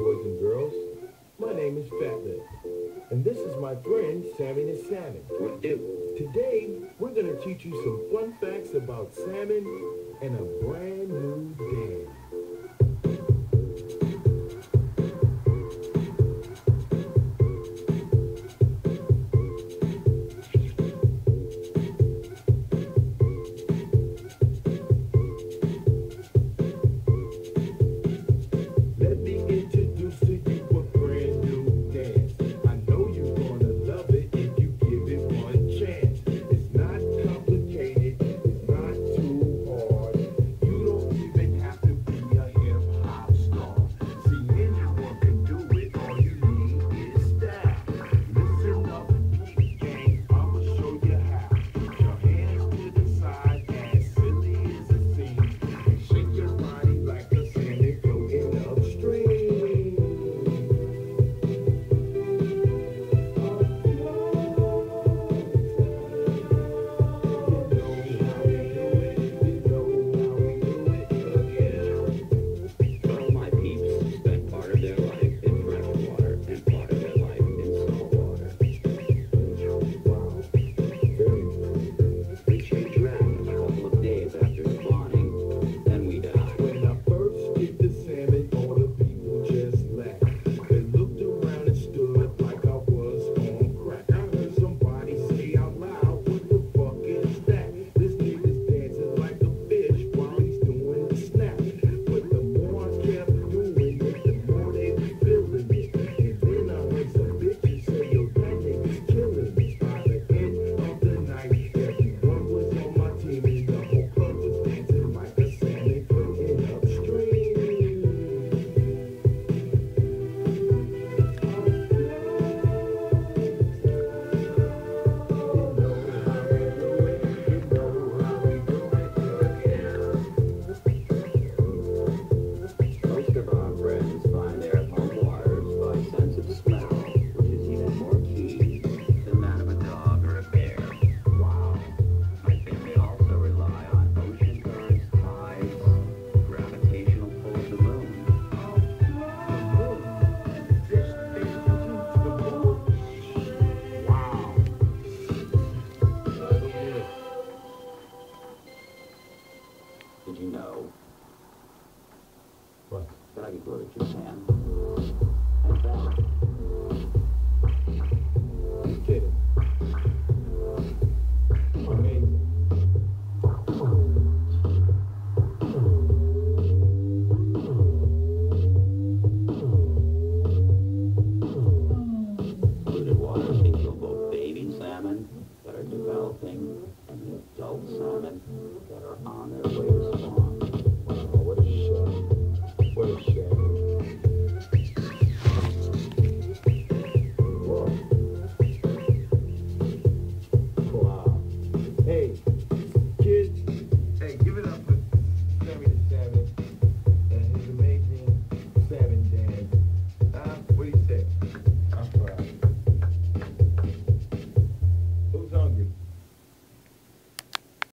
boys and girls. My name is Fatlip, and this is my friend, Sammy the Salmon. What do? Today, we're going to teach you some fun facts about salmon and a brand new dance. Glory, glory to Sam. Damn it, damn it.